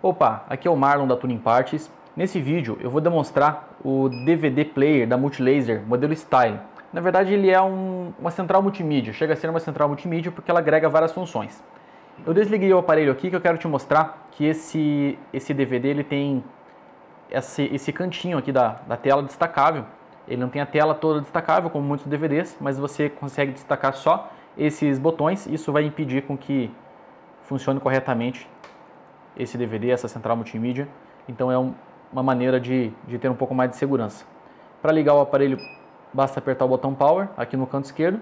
Opa, aqui é o Marlon da Tuning Parts. Nesse vídeo eu vou demonstrar o DVD Player da Multilaser modelo Style. Na verdade ele é um, uma central multimídia, chega a ser uma central multimídia porque ela agrega várias funções. Eu desliguei o aparelho aqui que eu quero te mostrar que esse, esse DVD ele tem esse, esse cantinho aqui da, da tela destacável. Ele não tem a tela toda destacável como muitos DVDs, mas você consegue destacar só esses botões. Isso vai impedir com que funcione corretamente esse DVD, essa central multimídia. Então é um, uma maneira de, de ter um pouco mais de segurança. Para ligar o aparelho, basta apertar o botão Power aqui no canto esquerdo.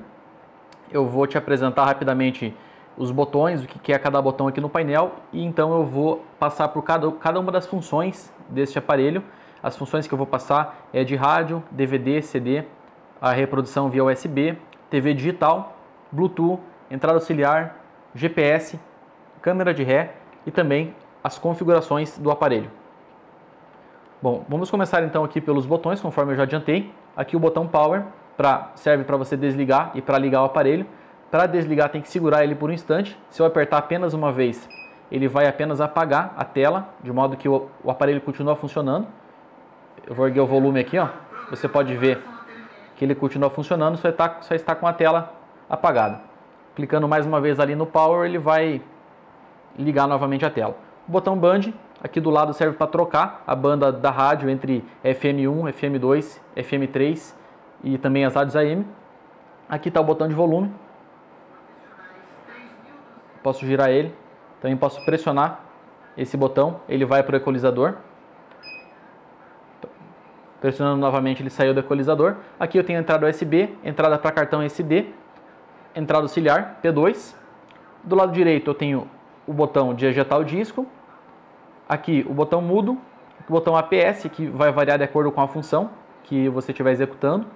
Eu vou te apresentar rapidamente os botões, o que é cada botão aqui no painel, e então eu vou passar por cada, cada uma das funções deste aparelho. As funções que eu vou passar é de rádio, DVD, CD, a reprodução via USB, TV digital, Bluetooth, entrada auxiliar, GPS, câmera de ré e também as configurações do aparelho. Bom, vamos começar então aqui pelos botões, conforme eu já adiantei. Aqui o botão Power pra, serve para você desligar e para ligar o aparelho. Para desligar tem que segurar ele por um instante. Se eu apertar apenas uma vez, ele vai apenas apagar a tela, de modo que o, o aparelho continua funcionando. Eu vou erguer o volume aqui, ó. Você pode ver que ele continua funcionando, só está, só está com a tela apagada. Clicando mais uma vez ali no Power, ele vai ligar novamente a tela. O botão Band, aqui do lado serve para trocar a banda da rádio entre FM1, FM2, FM3 e também as rádios AM. Aqui está o botão de volume. Posso girar ele. Também posso pressionar esse botão, ele vai para o equalizador. Pressionando novamente ele saiu do equalizador. Aqui eu tenho entrada USB, entrada para cartão SD, entrada auxiliar P2. Do lado direito eu tenho o botão de ejetar o disco Aqui o botão mudo, o botão APS, que vai variar de acordo com a função que você estiver executando.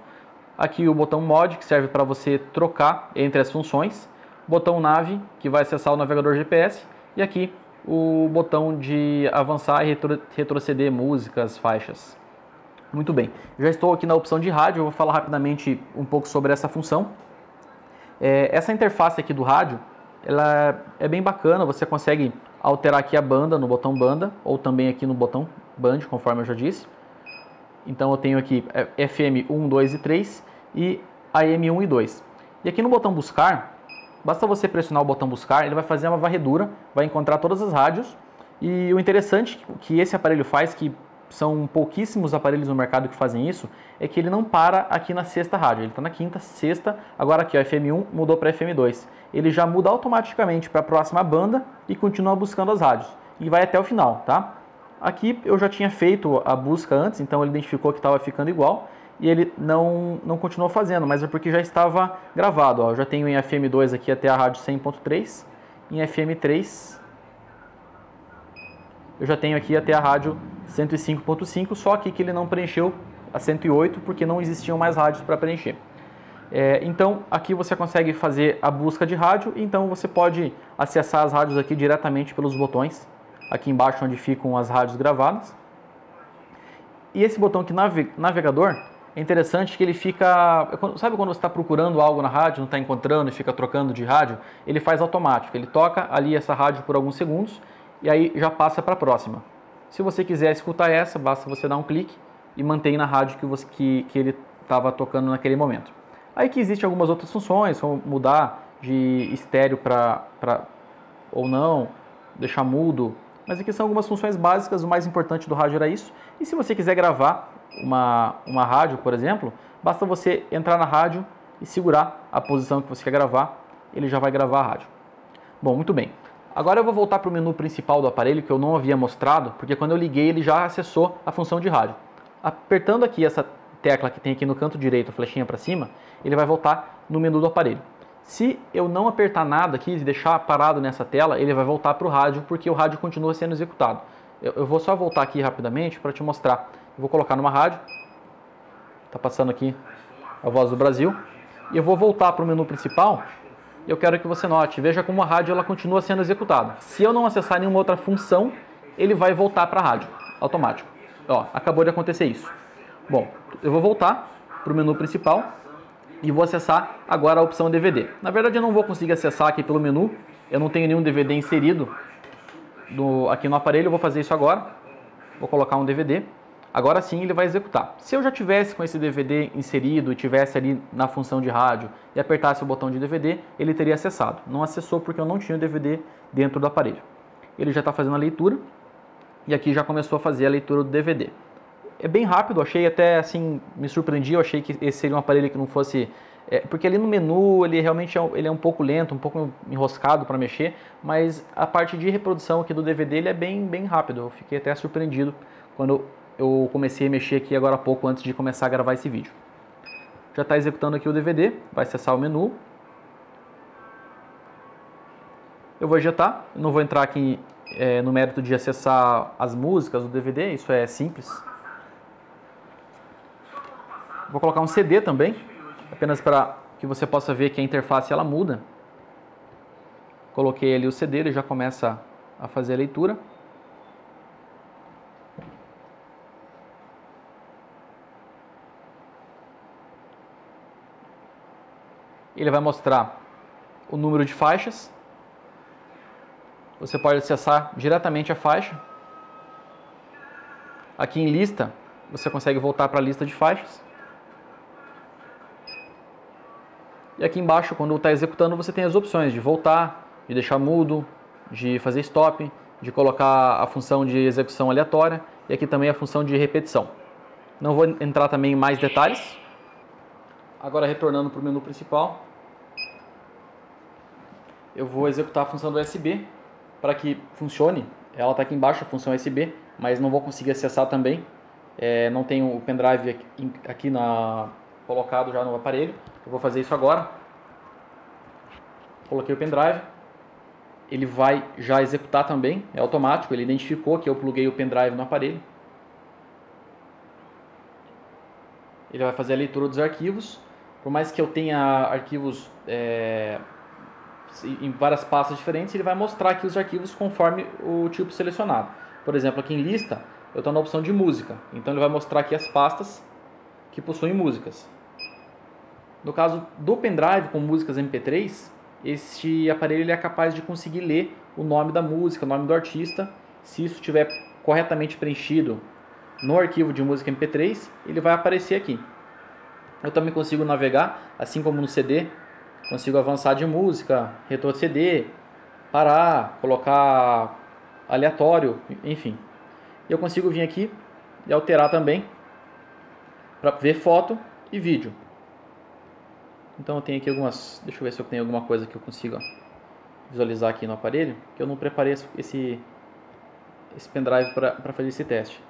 Aqui o botão mod, que serve para você trocar entre as funções. Botão nave, que vai acessar o navegador GPS. E aqui o botão de avançar e retro retroceder músicas, faixas. Muito bem, já estou aqui na opção de rádio, eu vou falar rapidamente um pouco sobre essa função. É, essa interface aqui do rádio, ela é bem bacana, você consegue alterar aqui a banda no botão banda ou também aqui no botão band, conforme eu já disse. Então eu tenho aqui FM 1, 2 e 3 e AM 1 e 2. E aqui no botão buscar, basta você pressionar o botão buscar, ele vai fazer uma varredura, vai encontrar todas as rádios. E o interessante que esse aparelho faz, que são pouquíssimos aparelhos no mercado que fazem isso, é que ele não para aqui na sexta rádio, ele está na quinta, sexta, agora aqui o FM1 mudou para FM2. Ele já muda automaticamente para a próxima banda e continua buscando as rádios. E vai até o final, tá? Aqui eu já tinha feito a busca antes, então ele identificou que estava ficando igual e ele não, não continuou fazendo, mas é porque já estava gravado. Ó. Eu já tenho em FM2 aqui até a rádio 100.3, em FM3 eu já tenho aqui até a rádio 105.5, só aqui que ele não preencheu a 108 porque não existiam mais rádios para preencher. É, então aqui você consegue fazer a busca de rádio, então você pode acessar as rádios aqui diretamente pelos botões, aqui embaixo onde ficam as rádios gravadas. E esse botão aqui, navegador, é interessante que ele fica. Sabe quando você está procurando algo na rádio, não está encontrando e fica trocando de rádio? Ele faz automático. Ele toca ali essa rádio por alguns segundos e aí já passa para a próxima. Se você quiser escutar essa, basta você dar um clique e mantém na rádio que, você, que, que ele estava tocando naquele momento. Aí que existem algumas outras funções, como mudar de estéreo para ou não, deixar mudo, mas aqui são algumas funções básicas, o mais importante do rádio era isso. E se você quiser gravar uma, uma rádio, por exemplo, basta você entrar na rádio e segurar a posição que você quer gravar, ele já vai gravar a rádio. Bom, muito bem. Agora eu vou voltar para o menu principal do aparelho que eu não havia mostrado, porque quando eu liguei ele já acessou a função de rádio. Apertando aqui essa tecla que tem aqui no canto direito, a flechinha para cima, ele vai voltar no menu do aparelho. Se eu não apertar nada aqui e deixar parado nessa tela, ele vai voltar para o rádio, porque o rádio continua sendo executado. Eu, eu vou só voltar aqui rapidamente para te mostrar. Eu vou colocar numa rádio, está passando aqui a voz do Brasil, e eu vou voltar para o menu principal eu quero que você note, veja como a rádio ela continua sendo executada. Se eu não acessar nenhuma outra função, ele vai voltar para a rádio, automático. Ó, acabou de acontecer isso. Bom, eu vou voltar para o menu principal e vou acessar agora a opção DVD. Na verdade eu não vou conseguir acessar aqui pelo menu, eu não tenho nenhum DVD inserido do, aqui no aparelho, eu vou fazer isso agora. Vou colocar um DVD. Agora sim ele vai executar. Se eu já tivesse com esse DVD inserido e tivesse ali na função de rádio e apertasse o botão de DVD, ele teria acessado. Não acessou porque eu não tinha o DVD dentro do aparelho. Ele já está fazendo a leitura e aqui já começou a fazer a leitura do DVD. É bem rápido, achei até assim, me surpreendi, eu achei que esse seria um aparelho que não fosse é, porque ali no menu ele realmente é, ele é um pouco lento, um pouco enroscado para mexer, mas a parte de reprodução aqui do DVD ele é bem, bem rápido. Eu fiquei até surpreendido quando eu comecei a mexer aqui agora há pouco antes de começar a gravar esse vídeo. Já está executando aqui o DVD, vai acessar o menu. Eu vou ejetar, não vou entrar aqui é, no mérito de acessar as músicas do DVD, isso é simples. Vou colocar um CD também, apenas para que você possa ver que a interface ela muda. Coloquei ali o CD, ele já começa a fazer a leitura. Ele vai mostrar o número de faixas. Você pode acessar diretamente a faixa. Aqui em lista, você consegue voltar para a lista de faixas. E aqui embaixo, quando está executando, você tem as opções de voltar, de deixar mudo, de fazer stop, de colocar a função de execução aleatória e aqui também a função de repetição. Não vou entrar também em mais detalhes. Agora retornando para o menu principal, eu vou executar a função do USB para que funcione. Ela está aqui embaixo, a função USB, mas não vou conseguir acessar também. É, não tenho o pendrive aqui, aqui na, colocado já no aparelho. Eu vou fazer isso agora. Coloquei o pendrive. Ele vai já executar também, é automático, ele identificou que eu pluguei o pendrive no aparelho. Ele vai fazer a leitura dos arquivos. Por mais que eu tenha arquivos é, em várias pastas diferentes, ele vai mostrar aqui os arquivos conforme o tipo selecionado. Por exemplo, aqui em lista, eu estou na opção de música. Então ele vai mostrar aqui as pastas que possuem músicas. No caso do pendrive com músicas MP3, este aparelho ele é capaz de conseguir ler o nome da música, o nome do artista. Se isso estiver corretamente preenchido no arquivo de música MP3, ele vai aparecer aqui. Eu também consigo navegar, assim como no CD, consigo avançar de música, retroceder, parar, colocar aleatório, enfim. Eu consigo vir aqui e alterar também para ver foto e vídeo. Então eu tenho aqui algumas, deixa eu ver se eu tenho alguma coisa que eu consiga visualizar aqui no aparelho, que eu não preparei esse, esse pendrive para fazer esse teste.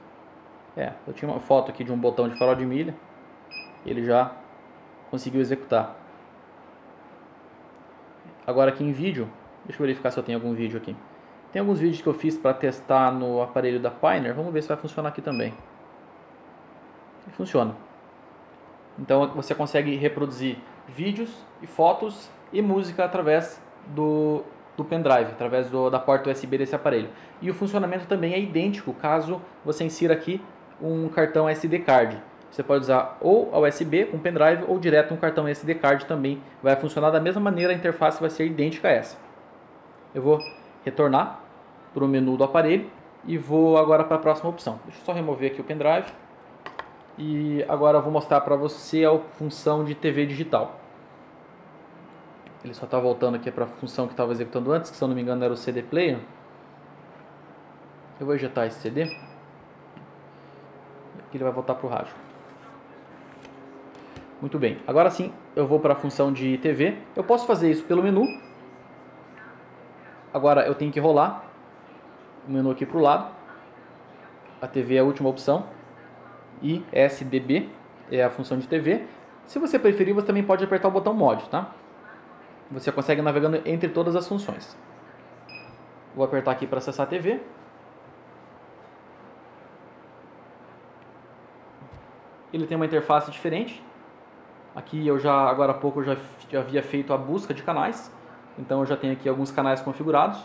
É, eu tinha uma foto aqui de um botão de farol de milha, ele já conseguiu executar. Agora aqui em vídeo, deixa eu verificar se eu tenho algum vídeo aqui. Tem alguns vídeos que eu fiz para testar no aparelho da Pioneer, vamos ver se vai funcionar aqui também. funciona. Então você consegue reproduzir vídeos e fotos e música através do, do pendrive, através do, da porta USB desse aparelho. E o funcionamento também é idêntico caso você insira aqui um cartão SD card. Você pode usar ou a USB com pendrive ou direto um cartão SD card também vai funcionar da mesma maneira, a interface vai ser idêntica a essa. Eu vou retornar para o menu do aparelho e vou agora para a próxima opção. Deixa eu só remover aqui o pendrive. E agora eu vou mostrar para você a função de TV digital. Ele só está voltando aqui para a função que estava executando antes, que se eu não me engano era o CD player. Eu vou ejetar esse CD. Aqui ele vai voltar para o rádio. Muito bem. Agora sim, eu vou para a função de TV. Eu posso fazer isso pelo menu. Agora eu tenho que rolar o menu aqui para o lado. A TV é a última opção. E SDB é a função de TV. Se você preferir, você também pode apertar o botão Mod, tá? Você consegue navegando entre todas as funções. Vou apertar aqui para acessar a TV. Ele tem uma interface diferente. Aqui eu já, agora há pouco, eu já, já havia feito a busca de canais. Então eu já tenho aqui alguns canais configurados.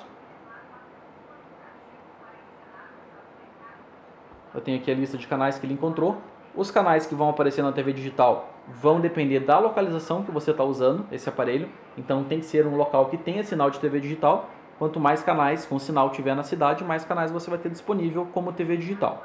Eu tenho aqui a lista de canais que ele encontrou. Os canais que vão aparecer na TV digital vão depender da localização que você está usando esse aparelho. Então tem que ser um local que tenha sinal de TV digital. Quanto mais canais com sinal tiver na cidade, mais canais você vai ter disponível como TV digital.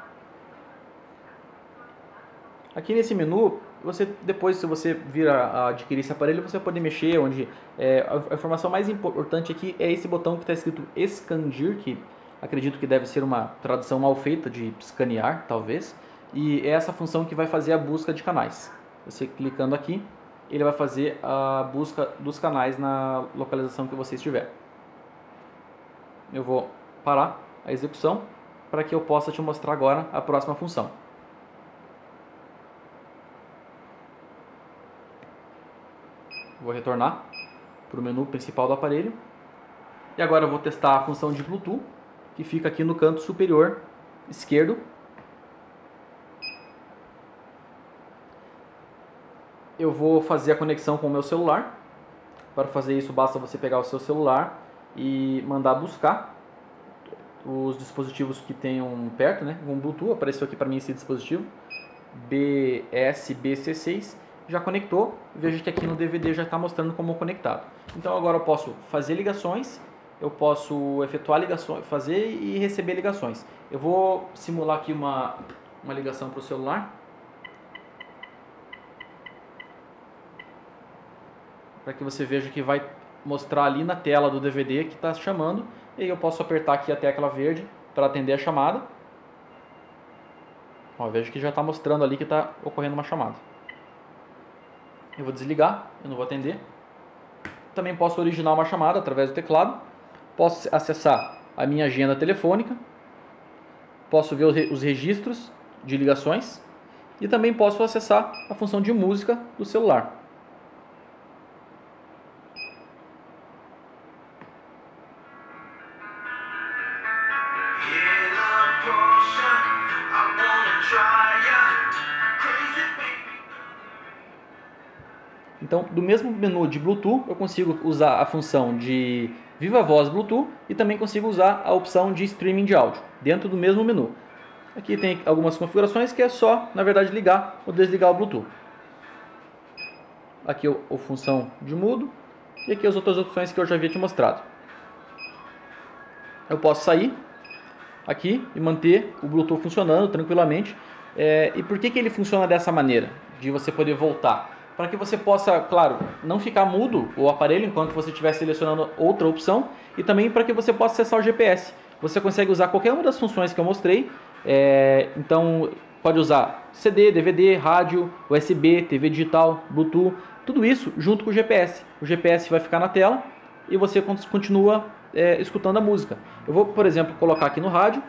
Aqui nesse menu, você depois, se você vir a, adquirir esse aparelho, você pode mexer onde é, a informação mais importante aqui é esse botão que está escrito expandir, que acredito que deve ser uma tradução mal feita de escanear, talvez, e é essa função que vai fazer a busca de canais. Você clicando aqui, ele vai fazer a busca dos canais na localização que você estiver. Eu vou parar a execução para que eu possa te mostrar agora a próxima função. Vou retornar para o menu principal do aparelho. E agora eu vou testar a função de Bluetooth, que fica aqui no canto superior esquerdo. Eu vou fazer a conexão com o meu celular. Para fazer isso, basta você pegar o seu celular e mandar buscar os dispositivos que tenham perto, né? Um Bluetooth, apareceu aqui para mim esse dispositivo, BSBC6 já conectou, veja que aqui no DVD já está mostrando como conectado. Então agora eu posso fazer ligações, eu posso efetuar ligações, fazer e receber ligações. Eu vou simular aqui uma, uma ligação para o celular. Para que você veja que vai mostrar ali na tela do DVD que está chamando. E aí eu posso apertar aqui a tecla verde para atender a chamada. Ó, veja que já está mostrando ali que está ocorrendo uma chamada. Eu vou desligar, eu não vou atender. Também posso originar uma chamada através do teclado. Posso acessar a minha agenda telefônica. Posso ver os registros de ligações. E também posso acessar a função de música do celular. Do mesmo menu de Bluetooth, eu consigo usar a função de Viva Voz Bluetooth e também consigo usar a opção de streaming de áudio dentro do mesmo menu. Aqui tem algumas configurações que é só, na verdade, ligar ou desligar o Bluetooth. Aqui a função de mudo e aqui as outras opções que eu já havia te mostrado. Eu posso sair aqui e manter o Bluetooth funcionando tranquilamente. É, e por que, que ele funciona dessa maneira? De você poder voltar para que você possa, claro, não ficar mudo o aparelho enquanto você estiver selecionando outra opção e também para que você possa acessar o GPS. Você consegue usar qualquer uma das funções que eu mostrei, é, então pode usar CD, DVD, rádio, USB, TV digital, Bluetooth, tudo isso junto com o GPS. O GPS vai ficar na tela e você continua é, escutando a música. Eu vou, por exemplo, colocar aqui no rádio.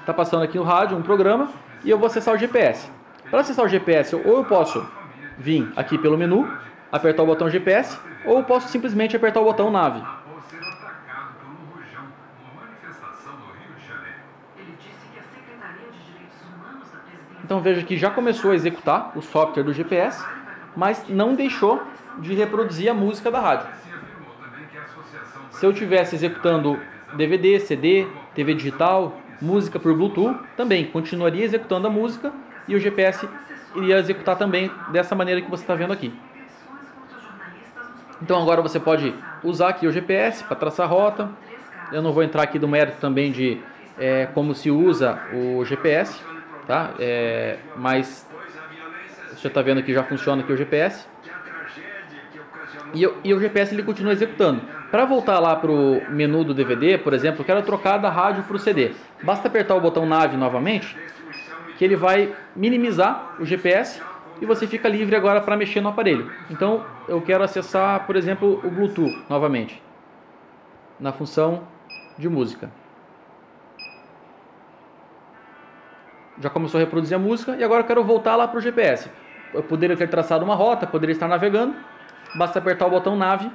Está passando aqui no rádio um programa e eu vou acessar o GPS. Para acessar o GPS, ou eu posso vir aqui pelo menu, apertar o botão GPS, ou eu posso simplesmente apertar o botão nave. Então veja que já começou a executar o software do GPS, mas não deixou de reproduzir a música da rádio. Se eu estivesse executando DVD, CD, TV digital, música por Bluetooth, também continuaria executando a música e o GPS iria executar também dessa maneira que você está vendo aqui. Então agora você pode usar aqui o GPS para traçar a rota. Eu não vou entrar aqui do mérito também de é, como se usa o GPS, tá? É, mas você está vendo que já funciona aqui o GPS. E, e o GPS ele continua executando. Para voltar lá para o menu do DVD, por exemplo, eu quero trocar da rádio para o CD. Basta apertar o botão nave novamente, que ele vai minimizar o GPS e você fica livre agora para mexer no aparelho. Então eu quero acessar, por exemplo, o Bluetooth novamente, na função de música. Já começou a reproduzir a música e agora eu quero voltar lá para o GPS. Eu poderia ter traçado uma rota, poderia estar navegando, basta apertar o botão nave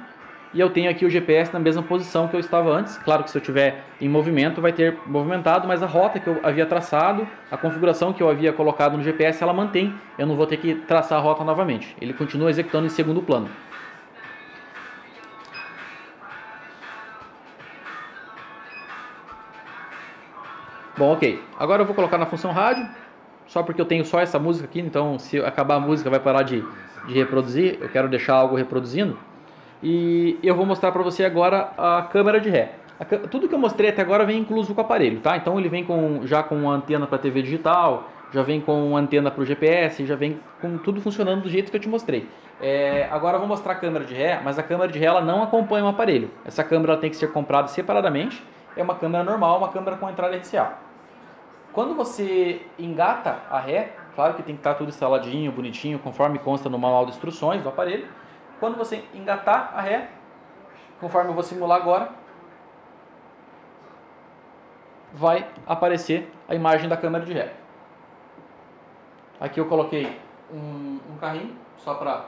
e eu tenho aqui o GPS na mesma posição que eu estava antes. Claro que se eu estiver em movimento vai ter movimentado, mas a rota que eu havia traçado, a configuração que eu havia colocado no GPS, ela mantém. Eu não vou ter que traçar a rota novamente. Ele continua executando em segundo plano. Bom, ok. Agora eu vou colocar na função rádio, só porque eu tenho só essa música aqui, então se acabar a música vai parar de de reproduzir, eu quero deixar algo reproduzindo. E eu vou mostrar para você agora a câmera de ré. tudo que eu mostrei até agora vem incluso com o aparelho, tá? Então ele vem com, já com antena para TV digital, já vem com antena para o GPS, já vem com tudo funcionando do jeito que eu te mostrei. É, agora eu vou mostrar a câmera de ré, mas a câmera de ré ela não acompanha o aparelho. Essa câmera tem que ser comprada separadamente. É uma câmera normal, uma câmera com entrada RCA. Quando você engata a ré, claro que tem que estar tudo instaladinho, bonitinho, conforme consta no manual de instruções do aparelho. Quando você engatar a ré, conforme eu vou simular agora, vai aparecer a imagem da câmera de ré. Aqui eu coloquei um, um carrinho, só para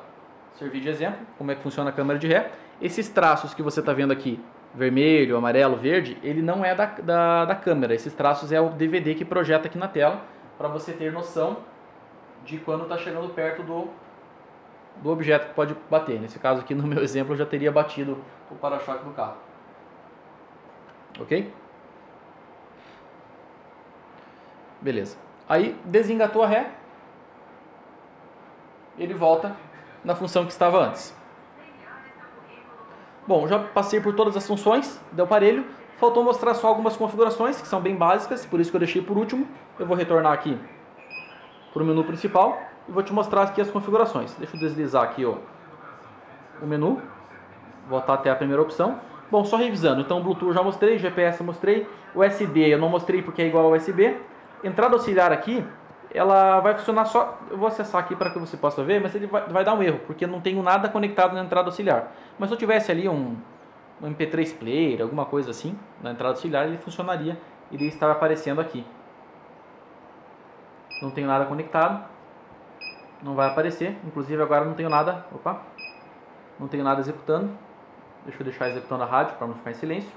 servir de exemplo, como é que funciona a câmera de ré. Esses traços que você está vendo aqui, vermelho, amarelo, verde, ele não é da, da, da câmera. Esses traços é o DVD que projeta aqui na tela, para você ter noção de quando está chegando perto do, do objeto que pode bater. Nesse caso aqui, no meu exemplo, eu já teria batido o para-choque do carro. Ok? Beleza. Aí desengatou a ré, ele volta na função que estava antes. Bom, já passei por todas as funções do aparelho, faltou mostrar só algumas configurações que são bem básicas, por isso que eu deixei por último. Eu vou retornar aqui para o menu principal e vou te mostrar aqui as configurações. Deixa eu deslizar aqui ó, o menu, voltar até a primeira opção. Bom, só revisando, então Bluetooth já mostrei, GPS eu mostrei, USB eu não mostrei porque é igual ao USB. Entrada auxiliar aqui, ela vai funcionar só. Eu vou acessar aqui para que você possa ver, mas ele vai, vai, dar um erro, porque não tenho nada conectado na entrada auxiliar. Mas se eu tivesse ali um, um MP3 player, alguma coisa assim, na entrada auxiliar, ele funcionaria, iria estar aparecendo aqui. Não tenho nada conectado, não vai aparecer. Inclusive agora não tenho nada. Opa! Não tenho nada executando. Deixa eu deixar executando a rádio para não ficar em silêncio.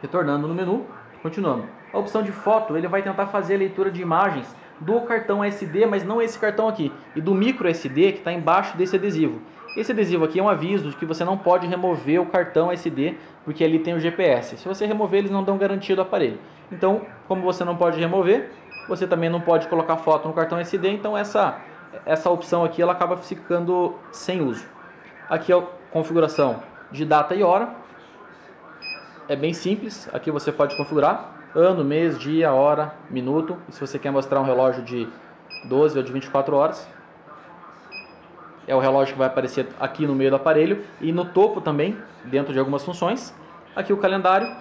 Retornando no menu, continuando. A opção de foto, ele vai tentar fazer a leitura de imagens do cartão SD, mas não esse cartão aqui, e do micro SD que está embaixo desse adesivo. Esse adesivo aqui é um aviso de que você não pode remover o cartão SD, porque ali tem o GPS. Se você remover, eles não dão garantia do aparelho. Então, como você não pode remover, você também não pode colocar foto no cartão SD, então essa, essa opção aqui ela acaba ficando sem uso. Aqui é a configuração de data e hora. É bem simples, aqui você pode configurar ano, mês, dia, hora, minuto. Se você quer mostrar um relógio de 12 ou de 24 horas, é o relógio que vai aparecer aqui no meio do aparelho e no topo também, dentro de algumas funções. Aqui o calendário.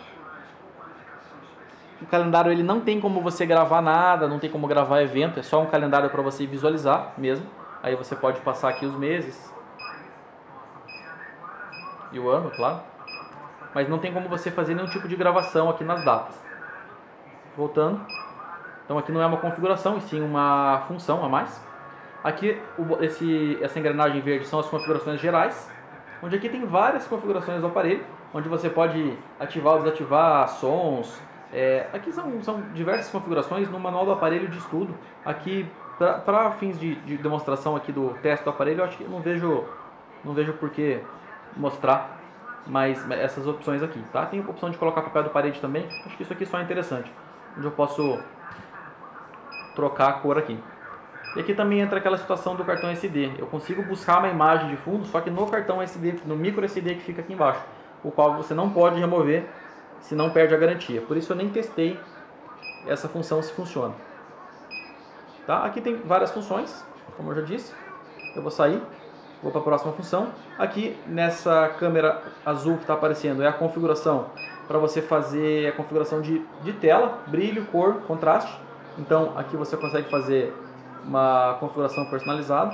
O calendário ele não tem como você gravar nada, não tem como gravar evento, é só um calendário para você visualizar mesmo. Aí você pode passar aqui os meses e o ano, claro. Mas não tem como você fazer nenhum tipo de gravação aqui nas datas voltando. Então aqui não é uma configuração, e sim uma função a mais. Aqui esse, essa engrenagem verde são as configurações gerais, onde aqui tem várias configurações do aparelho, onde você pode ativar ou desativar sons. É, aqui são, são diversas configurações no manual do aparelho de estudo. Aqui para fins de, de, demonstração aqui do teste do aparelho, eu acho que não vejo não vejo por que mostrar mais essas opções aqui, tá? Tem a opção de colocar papel de parede também. Acho que isso aqui só é interessante onde eu posso trocar a cor aqui. E aqui também entra aquela situação do cartão SD. Eu consigo buscar uma imagem de fundo, só que no cartão SD, no micro SD que fica aqui embaixo, o qual você não pode remover, senão perde a garantia. Por isso eu nem testei essa função se funciona. Tá? Aqui tem várias funções, como eu já disse. Eu vou sair, vou para a próxima função. Aqui nessa câmera azul que está aparecendo é a configuração para você fazer a configuração de, de tela, brilho, cor, contraste. Então aqui você consegue fazer uma configuração personalizada.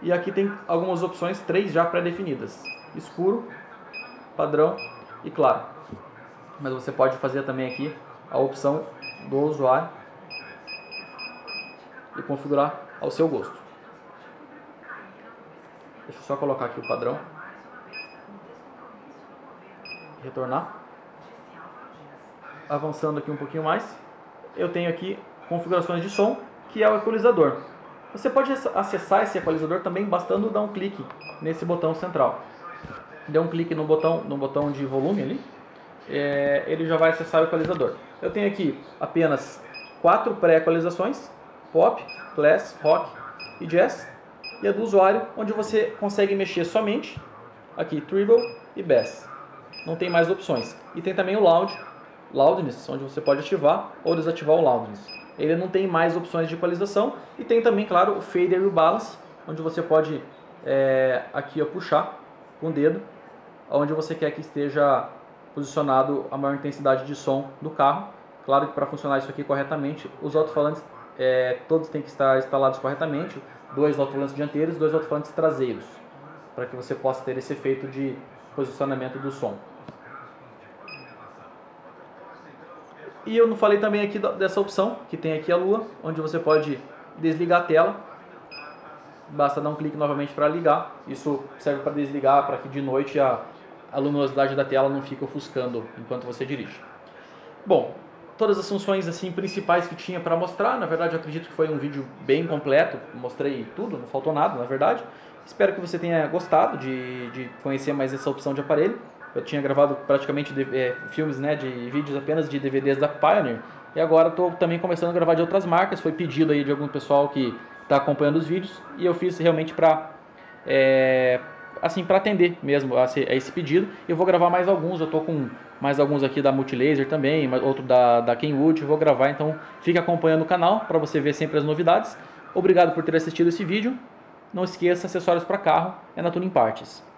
E aqui tem algumas opções, três já pré-definidas: escuro, padrão e claro. Mas você pode fazer também aqui a opção do usuário e configurar ao seu gosto. Deixa eu só colocar aqui o padrão retornar. Avançando aqui um pouquinho mais, eu tenho aqui configurações de som, que é o equalizador. Você pode acessar esse equalizador também bastando dar um clique nesse botão central. Dê um clique no botão, no botão de volume ali, é, ele já vai acessar o equalizador. Eu tenho aqui apenas quatro pré-equalizações, Pop, Class, Rock e Jazz. E a do usuário, onde você consegue mexer somente aqui Treble e Bass. Não tem mais opções. E tem também o Loud, Loudness, onde você pode ativar ou desativar o Loudness. Ele não tem mais opções de equalização. E tem também, claro, o Fader e o Balance, onde você pode é, aqui ó, puxar com o dedo, onde você quer que esteja posicionado a maior intensidade de som do carro. Claro que para funcionar isso aqui corretamente, os alto-falantes é, todos têm que estar instalados corretamente, dois alto-falantes dianteiros dois alto-falantes traseiros, para que você possa ter esse efeito de posicionamento do som. E eu não falei também aqui dessa opção, que tem aqui a lua, onde você pode desligar a tela. Basta dar um clique novamente para ligar. Isso serve para desligar, para que de noite a, a luminosidade da tela não fique ofuscando enquanto você dirige. Bom, todas as funções assim principais que tinha para mostrar. Na verdade, eu acredito que foi um vídeo bem completo. Mostrei tudo, não faltou nada, na verdade. Espero que você tenha gostado de, de conhecer mais essa opção de aparelho. Eu tinha gravado praticamente de, é, filmes, né, de vídeos apenas de DVDs da Pioneer. E agora estou também começando a gravar de outras marcas. Foi pedido aí de algum pessoal que está acompanhando os vídeos. E eu fiz realmente para é, assim, para atender mesmo a, esse pedido. Eu vou gravar mais alguns, eu estou com mais alguns aqui da Multilaser também, outro da, da Kenwood, eu vou gravar, então fique acompanhando o canal para você ver sempre as novidades. Obrigado por ter assistido esse vídeo. Não esqueça, acessórios para carro é na Tuning Parts.